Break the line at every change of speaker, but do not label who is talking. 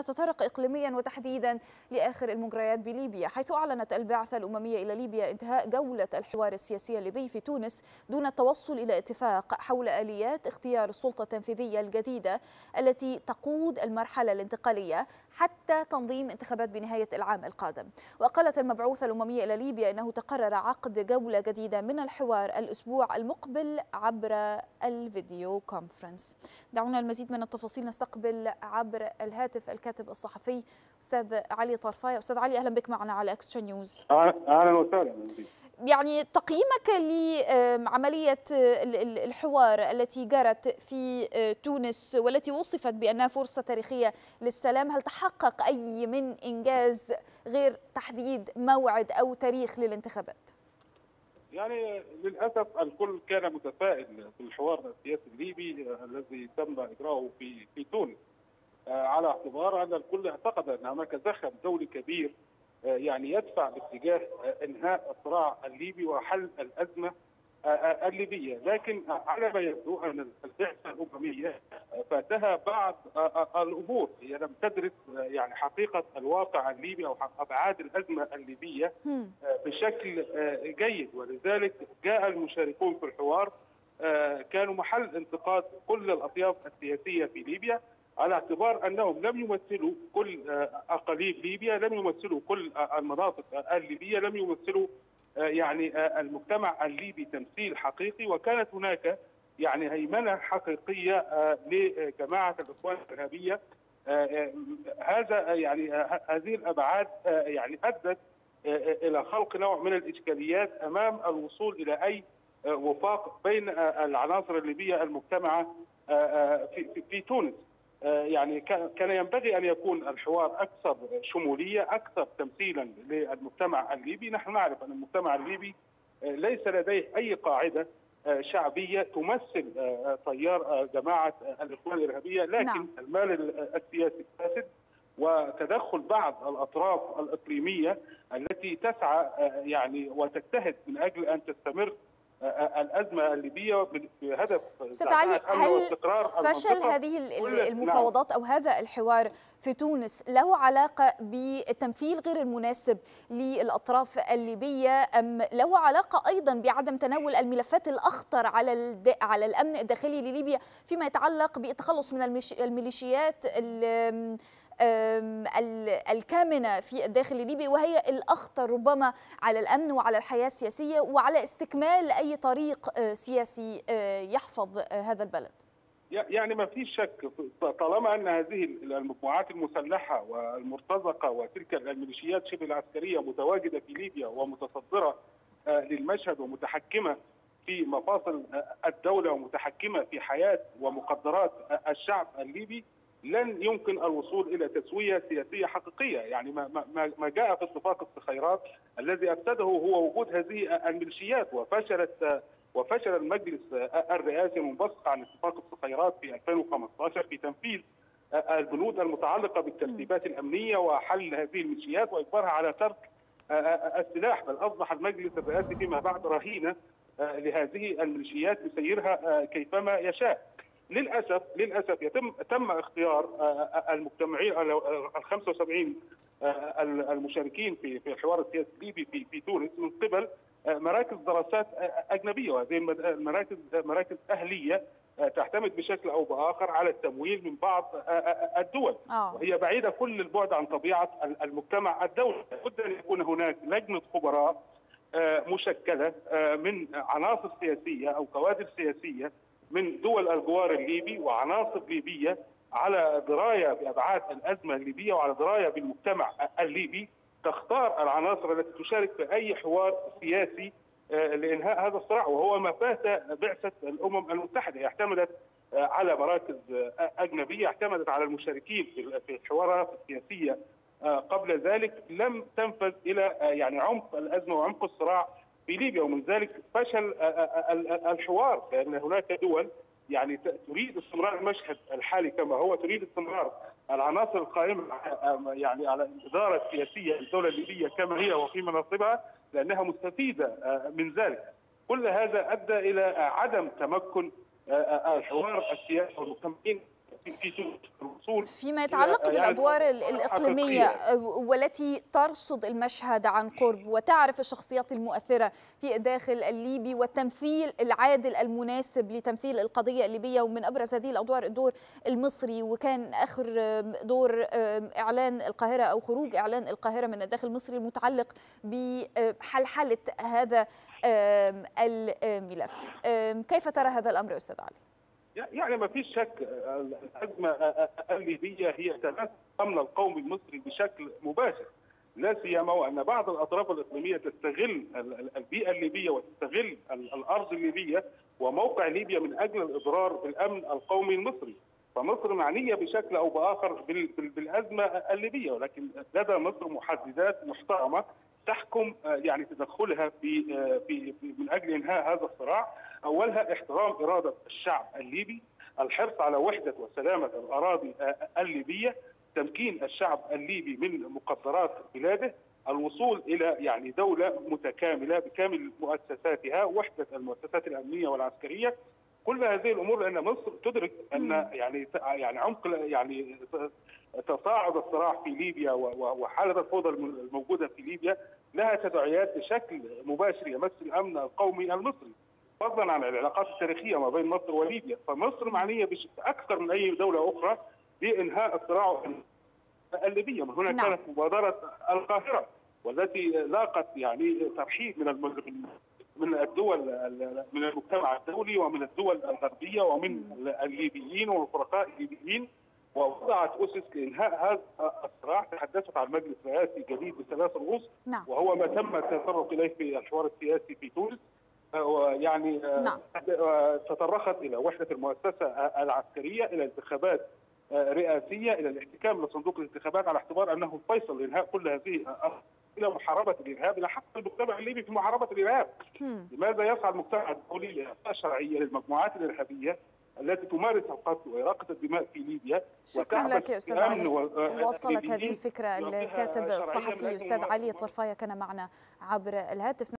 نتطرق إقليميا وتحديدا لآخر المجريات بليبيا حيث أعلنت البعثة الأممية إلى ليبيا انتهاء جولة الحوار السياسي الليبي في تونس دون التوصل إلى اتفاق حول آليات اختيار السلطة التنفيذية الجديدة التي تقود المرحلة الانتقالية حتى تنظيم انتخابات بنهاية العام القادم. وقالت المبعوثة الأممية إلى ليبيا أنه تقرر عقد جولة جديدة من الحوار الأسبوع المقبل عبر الفيديو كونفرنس دعونا المزيد من التفاصيل نستقبل عبر الهاتف الكاتب الصحفي أستاذ علي طرفاي. أستاذ علي أهلا بك معنا على إكسترا نيوز
أهلا وسهلا.
يعني تقييمك لعملية الحوار التي جرت في تونس والتي وصفت بأنها فرصة تاريخية للسلام هل تحقق أي من إنجاز غير تحديد موعد أو تاريخ للانتخابات؟
يعني للأسف الكل كان متفائل بالحوار السياسي الليبي الذي تم إجراؤه في في تونس. على اعتبار أن الكل اعتقد أن هناك زخم دولي كبير يعني يدفع باتجاه إنهاء الصراع الليبي وحل الأزمة الليبية، لكن على ما يبدو أن البعثه الأممية فاتها بعض الأمور، هي لم تدرس يعني حقيقة الواقع الليبي أو أبعاد الأزمة الليبية بشكل جيد. ولذلك جاء المشاركون في الحوار كانوا محل انتقاد كل الأطياف السياسية في ليبيا. على اعتبار أنهم لم يمثلوا كل أقاليم ليبيا، لم يمثلوا كل المناطق الليبية، لم يمثلوا يعني المجتمع الليبي تمثيل حقيقي. وكانت هناك يعني هيمنة حقيقية لجماعة الإخوان الإرهابية. هذا يعني هذه الأبعاد يعني أدت إلى خلق نوع من الإشكاليات أمام الوصول إلى أي وفاق بين العناصر الليبية المجتمعة في في تونس. يعني كان ينبغي أن يكون الحوار أكثر شمولية، أكثر تمثيلا للمجتمع الليبي، نحن نعرف أن المجتمع الليبي ليس لديه أي قاعدة شعبية تمثل تيار جماعة الإخوان الإرهابية، لكن نعم. المال السياسي الفاسد وتدخل بعض الأطراف الإقليمية التي تسعى يعني وتجتهد من أجل أن تستمر الأزمة الليبية بهدف
أستاذ علي هل فشل هذه المفاوضات أو هذا الحوار في تونس له علاقة بالتمثيل غير المناسب للأطراف الليبية أم له علاقة أيضا بعدم تناول الملفات الأخطر على على الأمن الداخلي لليبيا فيما يتعلق بالتخلص من الميليشيات الكامنة في الداخل الليبي وهي الأخطر ربما على الأمن وعلى الحياة السياسية وعلى استكمال أي طريق سياسي يحفظ هذا البلد.
يعني ما فيش شك طالما أن هذه المجموعات المسلحة والمرتزقة وتلك الميليشيات شبه العسكرية متواجدة في ليبيا ومتصدرة للمشهد ومتحكمة في مفاصل الدولة ومتحكمة في حياة ومقدرات الشعب الليبي لن يمكن الوصول إلى تسوية سياسية حقيقية، يعني ما ما ما جاء في اتفاق الصخيرات الذي أفسده هو وجود هذه الميليشيات. وفشلت وفشل المجلس الرئاسي المنبثق عن اتفاق الصخيرات في 2015 في تنفيذ البنود المتعلقة بالترتيبات الأمنية وحل هذه الميليشيات وإجبارها على ترك السلاح. بل أصبح المجلس الرئاسي فيما بعد رهينة لهذه الميليشيات يسيرها كيفما يشاء. للأسف للأسف يتم تم اختيار المجتمعين ال 75 المشاركين في في الحوار السياسي الليبي في في تونس من قبل مراكز دراسات أجنبية. وهذه المراكز مراكز أهلية تعتمد بشكل أو بآخر على التمويل من بعض الدول.
أوه.
وهي بعيدة كل البعد عن طبيعة المجتمع الدولي. لابد أن يكون هناك لجنة خبراء مشكلة من عناصر سياسية أو كوادر سياسية من دول الجوار الليبي وعناصر ليبية على دراية بأبعاد الأزمة الليبية وعلى دراية بالمجتمع الليبي. تختار العناصر التي تشارك في أي حوار سياسي لإنهاء هذا الصراع وهو ما فات بعثة الأمم المتحدة. اعتمدت على مراكز أجنبية اعتمدت على المشاركين في الحوارات السياسية. قبل ذلك لم تنفذ إلى يعني عمق الأزمة وعمق الصراع في ليبيا ومن ذلك فشل الحوار لأن هناك دول يعني تريد استمرار المشهد الحالي كما هو تريد استمرار العناصر القائمة يعني على الاداره السياسيه للدوله الليبية كما هي وفي مناصبها لأنها مستفيدة من ذلك. كل هذا أدى إلى عدم تمكن الحوار السياسي والمجتمعين في تونس الوصول
فيما يتعلق
يعني
بالأدوار
الإقليمية.
والتي ترصد المشهد عن قرب وتعرف الشخصيات المؤثرة في الداخل الليبي والتمثيل العادل المناسب لتمثيل القضية الليبية ومن أبرز هذه الأدوار الدور المصري وكان آخر دور إعلان القاهرة أو خروج إعلان القاهرة من الداخل المصري المتعلق بحلحلة هذا الملف كيف ترى هذا الأمر أستاذ علي؟
يعني ما فيش شك الأزمة الليبيه هي تمس الامن القومي المصري بشكل مباشر. لا سيما وأن بعض الأطراف الإقليمية تستغل البيئة الليبية وتستغل الأرض الليبية وموقع ليبيا من أجل الإضرار بالأمن القومي المصري. فمصر معنية بشكل أو بآخر بالأزمة الليبية. ولكن لدى مصر محددات محترمة تحكم يعني تدخلها في في من أجل إنهاء هذا الصراع. أولها احترام إرادة الشعب الليبي الحرص على وحدة وسلامة الأراضي الليبية تمكين الشعب الليبي من مقدرات بلاده الوصول إلى يعني دولة متكاملة بكامل مؤسساتها وحدة المؤسسات الأمنية والعسكرية. كل هذه الأمور لأن مصر تدرك أن يعني يعني عمق يعني تصاعد الصراع في ليبيا وحالة الفوضى الموجودة في ليبيا لها تداعيات بشكل مباشر يمس الأمن القومي المصري. فضلا عن العلاقات التاريخية ما بين مصر وليبيا. فمصر معنية أكثر من أي دولة أخرى بإنهاء الصراع الليبية. من هنا نعم. كانت مبادرة القاهرة والتي لاقت يعني ترحيب من من الدول من المجتمع الدولي ومن الدول الغربية ومن الليبيين والفرقاء الليبيين ووضعت اسس لإنهاء هذا الصراع. تحدثت عن مجلس رئاسي جديد بثلاث رؤوس
نعم.
وهو ما تم التطرق إليه في الحوار السياسي في تونس. ويعني
نعم.
تطرقت إلى وحدة المؤسسة العسكرية إلى انتخابات رئاسية إلى الاحتكام لصندوق الانتخابات على اعتبار أنه الفيصل لإنهاء كل هذه إلى محاربة الإرهاب إلى حق المجتمع الليبي في محاربة الإرهاب. لماذا يسعى المجتمع الدولي لاعطاء شرعية للمجموعات الإرهابية التي تمارس القتل وإراقة الدماء في ليبيا؟
شكرا لك يا أستاذ علي. وصلت هذه الفكرة الكاتب الصحفي أستاذ علي طرفايه كان معنا عبر الهاتف.